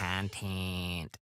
content.